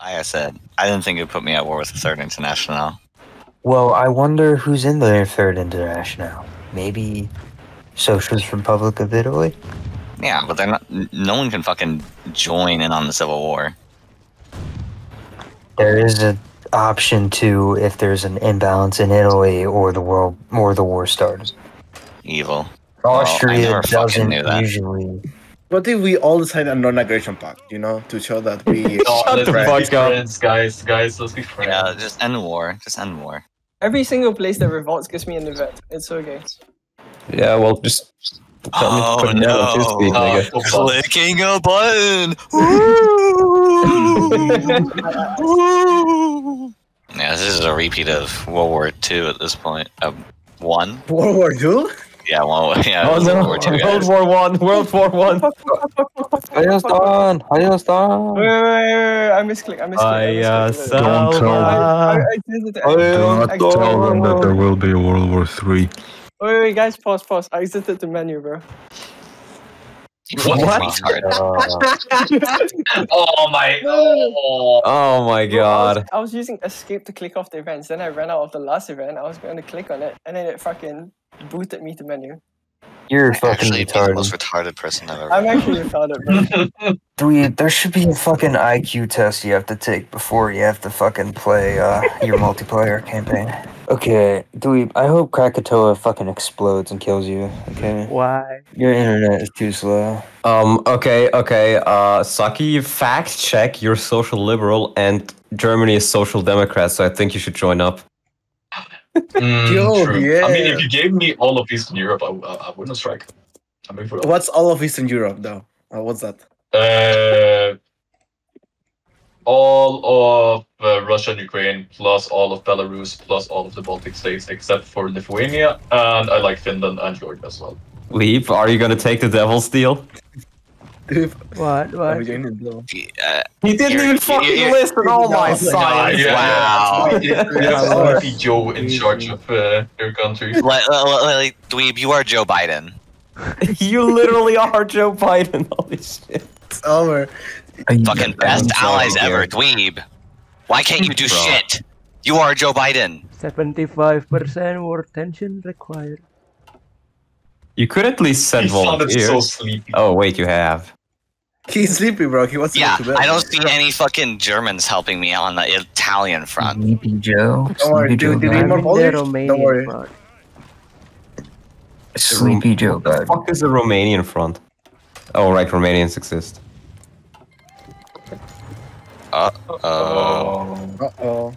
Like I said, I didn't think it would put me at war with the Third International. Well, I wonder who's in the Third International. Maybe Socialist Republic of Italy? Yeah, but they're not. No one can fucking join in on the Civil War. There is an option to if there's an imbalance in Italy or the world or the war starts. Evil. Austria fucking doesn't usually. What if we all sign a non-aggression pact? You know, to show that we. Oh, Shut the be fuck up. friends, guys. Guys, let's be friends. Yeah, just end war. Just end war. Every single place that revolts gives me an event. It's okay. Yeah, well, just tell me Oh put it down on no! Tuesday, nigga. football. Clicking a button. Yeah, this is a repeat of World War II at this point. Um, one. World War Two? Yeah, one. Yeah, Oh was no! World War II. World. War One, World War One. Hayastan! Oh. Uh, Wait, Hayastan! wait, wait, wait, I misclicked. I misclicked. I misclicked. Don't tell I, I, them. I exited the- Do yeah. not tell them that there will be a World War Three. Wait, wait, guys, pause, pause. I exited the menu, bro. You fucking What? Uh, Oh my. Oh. Oh my god. I was, I was using escape to click off the events. Then I ran out of the last event. I was going to click on it, and then it fucking booted me to menu. you're fucking Actually, be the most retarded. retarded person I've ever. I'm actually retarded, bro. Dweeb, there should be a fucking IQ test you have to take before you have to fucking play uh, your multiplayer campaign. Okay, Dweeb, I hope Krakatoa fucking explodes and kills you, okay? Why? Your internet is too slow. Um. Okay. Okay. Uh. Saki, fact check. You're social liberal, and Germany is social democrat. So I think you should join up. Mm, Yo, true. yeah. I mean, if you gave me all of Eastern Europe, I, I, I wouldn't strike. I mean, for What's all of Eastern Europe though? Uh, what's that? Uh, all of uh, Russia and Ukraine, plus all of Belarus, plus all of the Baltic states, except for Lithuania, and I like Finland and Georgia as well. Leap. Are you gonna take the devil's deal? Dude, What? I'm What? joining. Uh, He didn't You're- even you- fucking you- listen. Oh my No, science. yeah, Wow. Yeah, yeah, Yeah. Joe in charge of uh, your country. like, like, like, Dweeb, you are Joe Biden. you literally are Joe Biden. Holy shit. It's over. Fucking best allies ever, Dweeb. Why can't you do Bro. shit? You are Joe Biden. Seventy-five percent more attention required. You could at least send He sounded so Oh wait, you have. He's sleepy, bro. He wants to Yeah, go to bed. I don't see any fucking Germans helping me out on the Italian front. Sleepy Joe. Don't worry, Sleepy dude, Joe did he I'm more in Biden. the Polish? Don't worry. Romanian part. Sleepy Joe What the fuck is the Romanian front? Oh right, Romanians exist. Uh oh. Uh oh.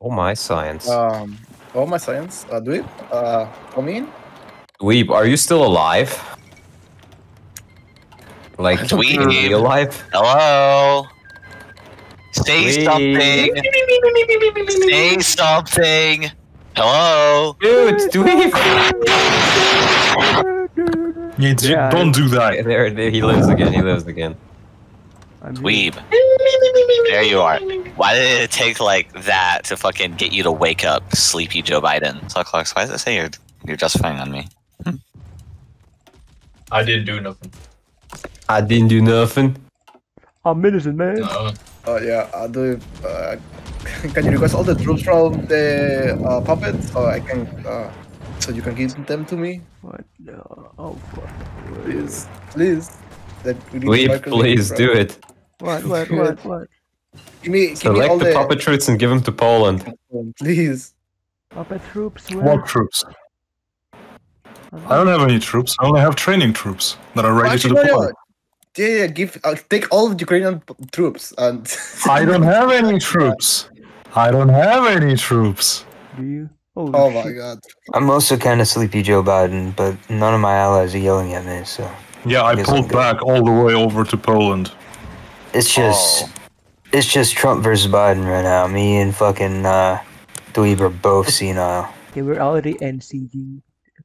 Oh my science. Um. Oh my science. Uh, do it. Uh, come in. Weeb, are you still alive? Like Dweeb. in real life? Hello. Say Dweeb. something. Say something. Hello. Dude, Dweeb! You d- Yeah. don't do that. there, there, he lives again. He lives again. I'm here. Dweeb. There you are. Why did it take like that to fucking get you to wake up, sleepy Joe Biden? Sucklux, why does it say you're you're just fine on me? I didn't do nothing. I didn't do nothing. I'm innocent, man. No. Oh yeah. Uh, do. Uh, can you request all the troops from the uh, puppets, so I can, uh, so you can give them to me, What? No. Oh fuck. please, please. That we need to Weeb, work on please do it. What? What? What? What? Give me, give me all the the, puppet troops and give them to Poland. please. Puppet troops. Where? What troops? I don't have any troops. I only have training troops that are ready to Actually, no, deploy. no. Yeah, yeah, give, uh, take all the Ukrainian troops and. I don't have any troops. I don't have any troops. Do you? Holy Oh my god. I'm also kind of sleepy Joe Biden, but none of my allies are yelling at me, so Yeah, I Yes, pulled back all the way over to Poland. it's just Oh. it's just Trump versus Biden right now. Me and fucking uh, Dweeb are both senile. Okay, we're already NCG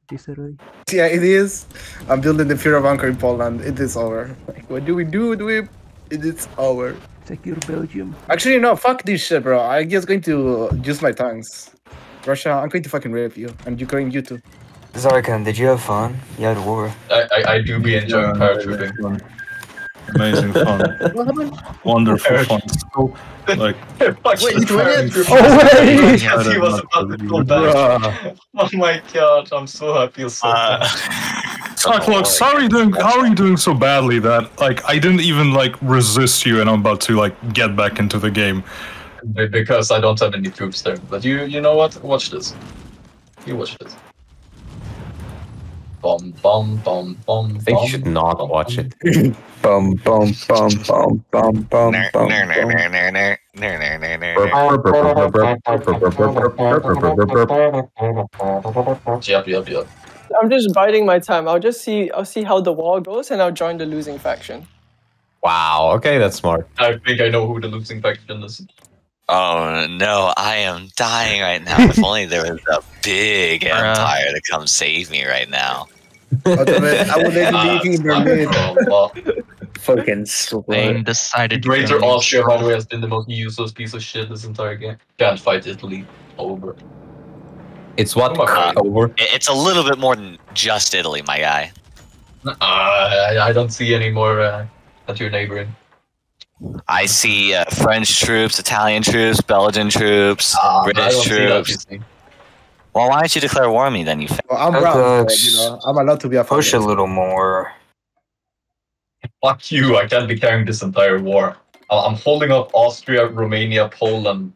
this already. Yeah, it is. I'm building the fear of anchor in Poland. It is over. Like, what do we do? Do we? It is over. Secure Belgium. Actually, no. Fuck this shit, bro. I'm just going to use my tongues. Russia, I'm going to fucking rape you, and Ukraine, you too. Zarkan, did you have fun? You had war. I, I, I do be enjoying paratrooping. Amazing fun, wonderful fun. Like, Fuck Wait, you, Lithuania? Frank. Oh, wait! Yes, he was about to go back. Oh my god, I'm so happy. I'm so Uh, happy. Cyclops, how are you doing? How are you doing so badly that like I didn't even like resist you, and I'm about to like get back into the game. Because I don't have any troops there. But you, you know what? Watch this. You watch this. Bum bum bum bum. I think you should not watch it. Bum bum bum bum bum bum. Yep, yep, yep. I'm just biding my time. I'll just see. I'll see how the war goes, and I'll join the losing faction. Wow. Okay, that's smart. I think I know who the losing faction is. Oh no, I am dying right now. If only there was a big empire to come save me right now. Ultimate, I would let you Ah, be king Berlin. well, Fucking Spain decided to Greater go Austria, by the way, has been the most useless piece of shit this entire game. Can't fight Italy. Over. It's what Come over. It's a little bit more than just Italy, my guy. Uh, I, I don't see any more uh, that you're neighboring. I see uh, French troops, Italian troops, Belgian troops, Ah, I British don't see that, troops. See. Well, why don't you declare war on me then, you fa- Well, I'm Okay, brown, but, you know, I'm allowed to be a Push a little more. Fuck you, I can't be carrying this entire war. I- I'm holding up Austria, Romania, Poland,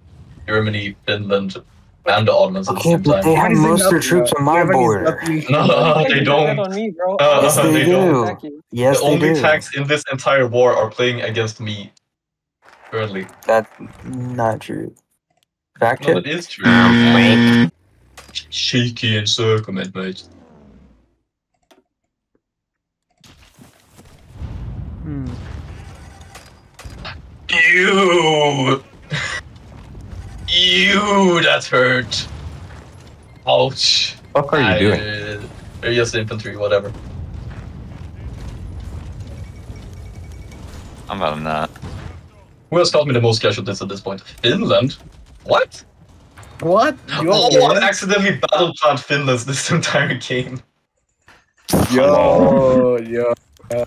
Germany, Finland, and the Ottomans at the same but they have most of their troops on my board. No, they don't. on me, bro. Yes, they they do. don't. Yes, the they only do. tanks in this entire war are playing against me. Currently. That's not true. Fact No, check. that is true. Shaky and circumvent, mate. Hmm. Ew! Ew, that hurt. Ouch. What are you I- doing? uh, They're just infantry, whatever. I'm about that. Who has caused me the most casualties at this point? Finland? What? What? You Oh, I okay? accidentally battle planned Finland this entire game. Yo, yo.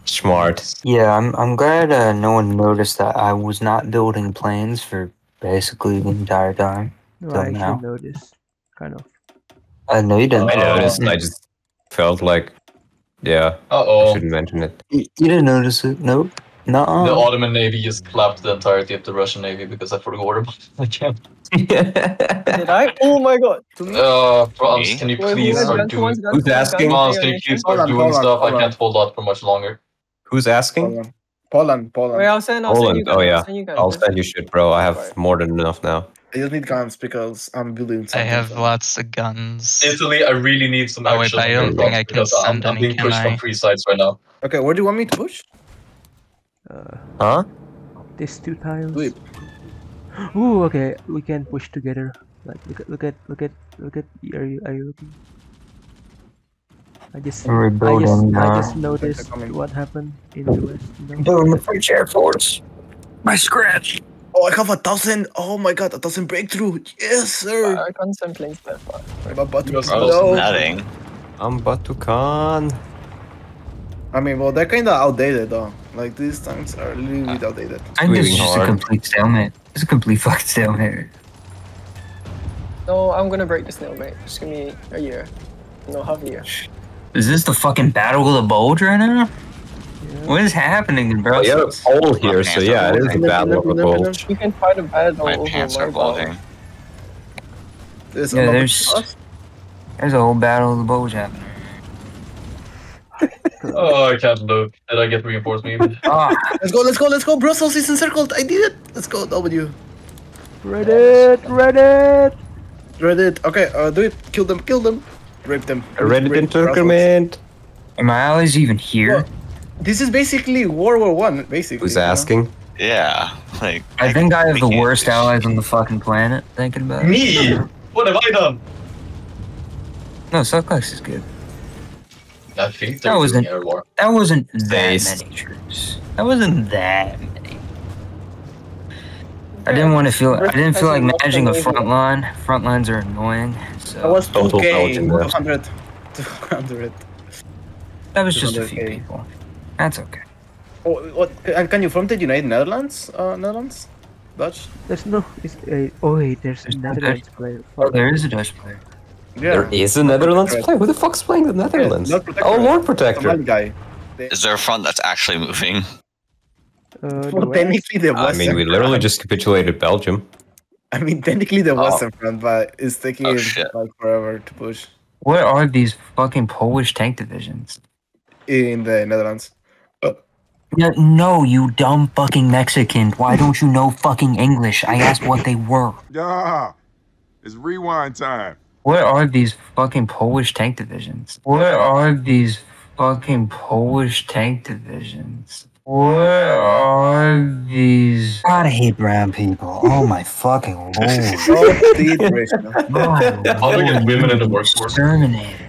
Smart. Yeah, I'm. I'm glad uh, no one noticed that I was not building planes for basically the entire time. No, I actually now. noticed. Kind of. I know you didn't. I Oh. noticed. I just felt like, yeah, Uh I oh. shouldn't mention it. You, you didn't notice it. Nope. No. The Ottoman Navy just clapped the entirety of the Russian Navy because I forgot about it again. Did I? Oh my god. Uh, France, Me? can you please has start doing? Who's asking? guns? France, can you please start on, doing hold on, stuff? hold I can't hold out for much longer. Who's asking? Poland. Poland, Poland. Wait, I'll send. I'll send you Poland. guys. Oh I'll yeah, send you guys. I'll send you shit, bro. I have Right. more than enough now. I just need guns because I'm building I something. have lots of guns. Italy, I really need some Oh, wait, action. but I don't think I can because I'm, send I'm being can pushed I? from three sides right now. Okay, where do you want me to push? Uh, Huh? this two times. Wait. Ooh, okay. We can push together. Like, look at, look at, look at, look at. Are you, are you looking? I just, I just, building. I just noticed what happened in the west. You know? building the French Air Force. By scratch. Oh, I have a thousand. Oh my god, a thousand breakthrough. Yes, sir. I can't send planes that far. I'm about to Yes, I blow. was nothing. I'm Batukan. I mean, well, they're kind of outdated though. Like these tanks are a little bit ah, outdated. I think this Squeezing just a complete stalemate. It's a complete fucking stalemate. No, I'm gonna break the stalemate. Just give me a year. No, half a year. Is this the fucking Battle of the Bulge right now? Yeah. What is happening in Oh, you have a Brussels? poll here, so yeah, it is a battle of the bulge. You can fight a battle My over pants my are battle. bulging. There's Yeah, a lot of there's- There's a whole Battle of the Bulge happening. Oh, I can't look. Did I get reinforced me? Ah, Let's go, let's go, let's go. Brussels is encircled. I did it. Let's go, W. Reddit, Reddit. Reddit. Okay, uh, do it. Kill them, kill them. Rape them. Reddit Rape Brussels. intercrement. are my allies even here? Well, This is basically World War One, basically. Who's you know? asking? Yeah, like I think I have the worst do allies on the fucking planet. Thinking about it. Me? What have I done? No, Sucklex is good. I think That was doing an- air war. That wasn't that Based. many troops. That wasn't that many. I didn't want to feel. I didn't feel like managing a front line. Front lines are annoying. That So was Total 2K, Belgian 200. 200. that was just a few 200K. people. That's okay. Oh, what? And can you from the United Netherlands? Uh, Netherlands? Dutch? There's no. It's, uh, oh wait, there's, There's no Netherlands player. Oh, there is a Dutch player. Yeah. There is a Netherlands player. Who the fuck's playing the Netherlands? Lord Protector. Oh, Lord Protector. guy. Is there a front that's actually moving? Uh, Well, technically there was. I mean, we literally just capitulated Belgium. I mean, technically there was Oh. some front, but it's taking Oh, like forever to push What are these fucking Polish tank divisions? in the Netherlands. No, no, you dumb fucking Mexican. Why don't you know fucking English? I asked what they were. Yeah, it's rewind time. What are these fucking Polish tank divisions? What are these fucking Polish tank divisions? What are these? God, I hate brown people. Oh my fucking lord. Oh, Steve Rachel. How to get women in the workforce? Exterminated.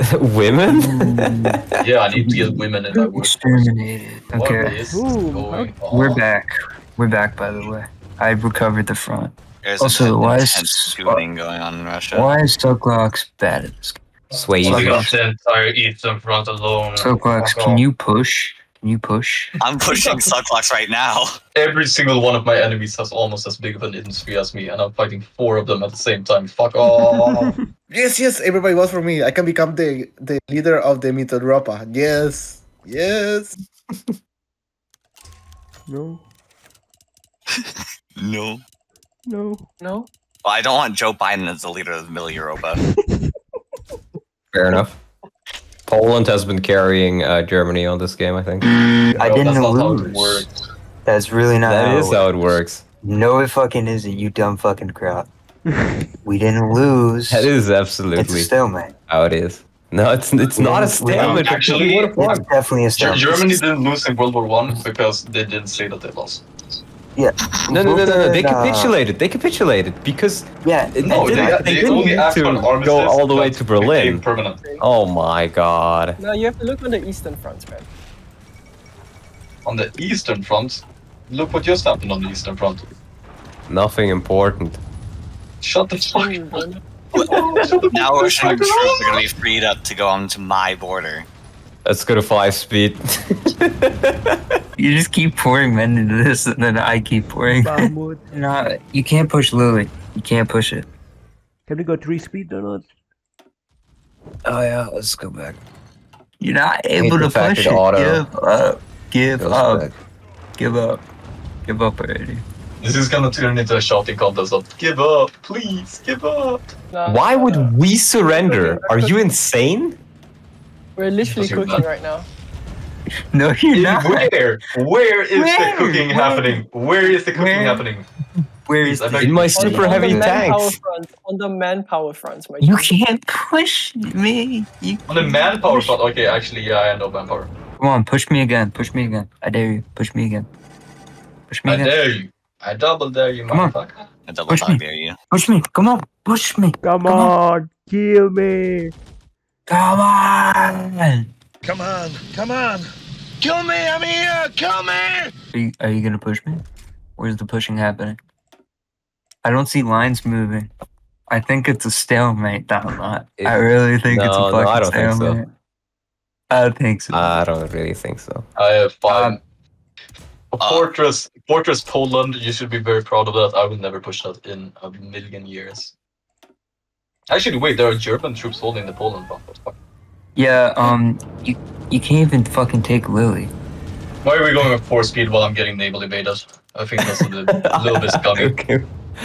Women? Mm, Yeah, I need to get women in that workforce. Exterminated. Okay, is Ooh, going on? we're back. We're back, by the way. I recovered the front. There's Also, a why is- intense shooting going on in Russia. Why is Sucklocks bad at this? Sway. We got the entire Eastern Front alone. Sucklocks, can you push? Can you push? I'm pushing Sucklocks right now. Every single one of my enemies has almost as big of an industry as me, and I'm fighting four of them at the same time. Fuck off! Yes, yes, everybody votes for me. I can become the the leader of the Mitteleuropa. Yes, yes. No, No. No. No. Well, I don't want Joe Biden as the leader of the Mitteleuropa. Fair enough. Poland has been carrying uh, Germany on this game, I think. I Bro, didn't that's not how lose. it works. That's really not That how is it how it works. No, it fucking isn't, you dumb fucking crap. we didn't lose. That is it's a absolutely stalemate. how it is. No, it's it's not a We- stalemate. Actually, What a It's definitely a Ger- stalemate. Germany didn't lose in World War One because they didn't say that they lost. Yeah. No, no, no, no, no. They capitulated. Uh, they capitulated because Yeah. No, it they, oh, didn't, they, didn't only need asked for an to go all the way to Berlin. Permanent. Oh my god. No, you have to look on the Eastern Front, man. On the Eastern Front, look what just happened on the Eastern Front. Nothing important. Shut the fuck up. don't- now Russian troops are going to be freed up to go onto my border. Let's go to five speed. You just keep pouring men into this, and then I keep pouring. Bahamut. no, you can't push Lily. You can't push it. Can we go three speed or not? Oh yeah, let's go back. You're not able to push that it. auto Give up. Give Goes up. back. Give up. Give up already. This is gonna turn into a shouting contest of give up, please, give up. no, Why no, would no. we surrender? Are you insane? We're literally cooking right now. No, you're not. Where? Where is Where? the cooking Where? happening? Where is the cooking Where? happening? Where Please, is I the beg In my you. super on, on heavy the manpower tanks. front. On the manpower front, my You dude. can't push me. You On the can't manpower front. Okay, actually, yeah, I know manpower. Come on, push me again. Push me again. I dare you. Push me again. Push me I again. dare you. I double dare you, Come on. motherfucker. I double Push me. dare you. Push me. Come on. Push me. Come, Come on. on, kill me. Come on. Come on, come on. Kill me, I'm here, kill me! Are you, are you gonna push me? Where's the pushing happening? I don't see lines moving. I think it's a stalemate, Don. I It- I really think it's a No, no, I don't think so. stalemate. I don't think so. I don't really think so. I have five. Um, For uh, Fortress, Fortress Poland, you should be very proud of that. I will never push that in a million years. Actually, wait, there are German troops holding the Poland front. What the fuck? yeah, um, you you can't even fucking take Lily. Why are we going at four speed while I'm getting naval evaded? I think that's a little, little bit scummy. Okay.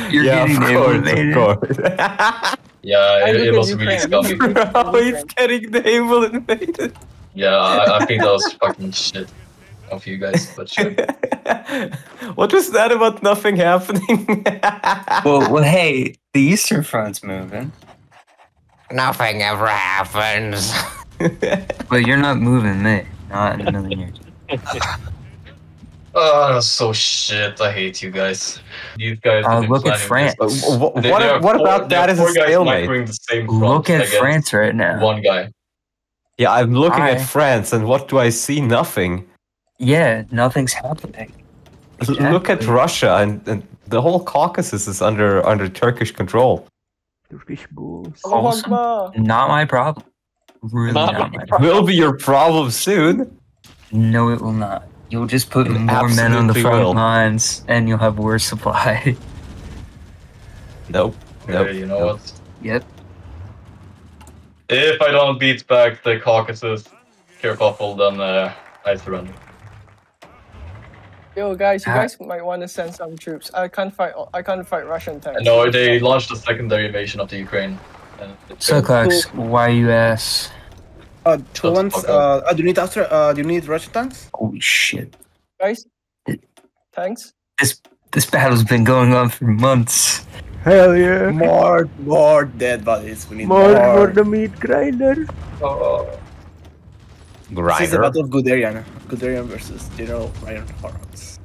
You're yeah, getting of naval course, invaded. of course. Yeah, it, look it at was really Ukraine. scummy. Bro, he's getting naval invaded. Yeah, I, I think that was fucking shit of you guys, but sure. what was that about nothing happening? Well, well, hey, the Eastern Front's moving, nothing ever happens. but you're not moving me. Not in a million years. Oh, that's so shit. I hate you guys. These guys. have Uh, look at planning this. France. Wh- They- what they are what four- about they are that as a stalemate? the same front Look at France right now. One guy. Yeah, I'm looking at France, and what do I see? Nothing. Yeah, nothing's happening. L- Look at Russia, and, and the whole Caucasus is under under Turkish control. Turkish bulls. Awesome. Not my problem. Really Not not, my my problem. Will be your problem soon. No, it will not. You'll just put It more men on the front will. lines, and you'll have worse supply. Nope. Nope. Okay, you know what? yep. If I don't beat back the Caucasus kerfuffle, then uh, I surrender. Yo, guys, you Ah. guys might want to send some troops. I can't fight. I can't fight Russian tanks. No, they launched a secondary invasion of the Ukraine. So, Clarks, why you ass? Uh, Shut who the wants? fuck Uh, uh, do you need Astra? Uh, do you need Russian tanks? Holy shit! guys. Tanks. This this battle's been going on for months. Hell yeah! More, more dead bodies. We need More more. for the meat grinder. Oh, This is the Grinder. Battle of Guderian. Guderian versus General Ryan Horowitz.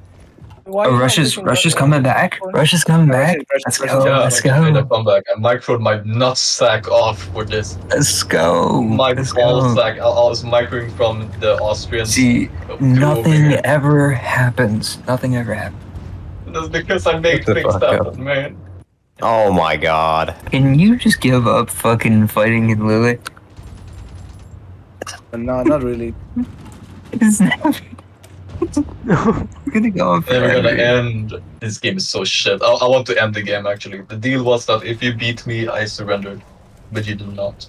Why Oh, you not Russia's pushing Russia's coming one? back. Russia's coming back. Russian- Let's Russian- go. yeah, Let's I made a go. comeback. I microed my nutsack off for this. Let's go. My Let's ball go. sack. I, I was microing from the Austrian. See, to nothing ever happens. Nothing ever happens. That's because I make Shut the things fuck happen, man. Oh my god. Can you just give up fucking fighting in Lily? No, not really. It's never. it's gonna go on Then we're gonna end. This game is so shit. I, I want to end the game actually. The deal was that if you beat me, I surrendered, but you did not.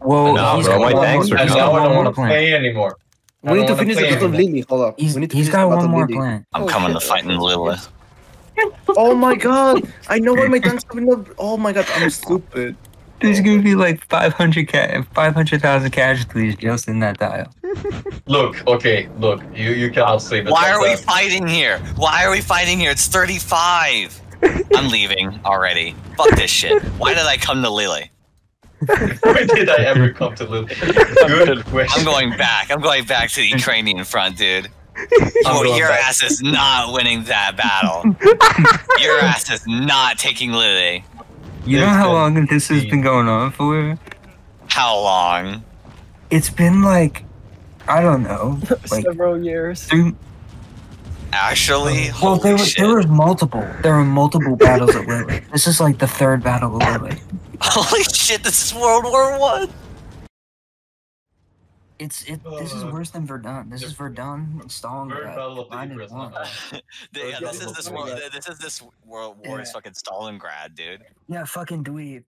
Whoa, No, he's bro, got my one tanks are And gone. now I don't want to plan. play anymore. We need don't to wanna finish the play Battle of anymore. Lily. Hold up. He's, we need to he's finish got the one more Lily. plan. I'm Oh, coming to fight in Lilith. Oh my god! I know where my tanks coming up. Oh my god, I'm stupid. There's gonna be like 500 ca- 500,000 casualties just in that tile. Look, okay, look, you you cannot save it. Why are we that. fighting here? Why are we fighting here? It's 35. I'm leaving already. Fuck this shit. Why did I come to Lily? Why did I ever come to Lily? Good question. I'm going back. I'm going back to the Ukrainian front, dude. Oh, your back. ass is not winning that battle. your ass is not taking Lily. You know how long this has been going on for? How long? It's been like, I don't know, like Several years. three. Actually, Well, there was there was multiple. There were multiple battles at Lily. This is like the third battle of Lily. Holy shit, this is World War One. It's it. This is Uh, worse than Verdun. This is Verdun and Third Stalingrad. battle of the combined in one. not yeah, this is this world. This is this World War is fucking Stalingrad, dude. Yeah, fucking dweeb.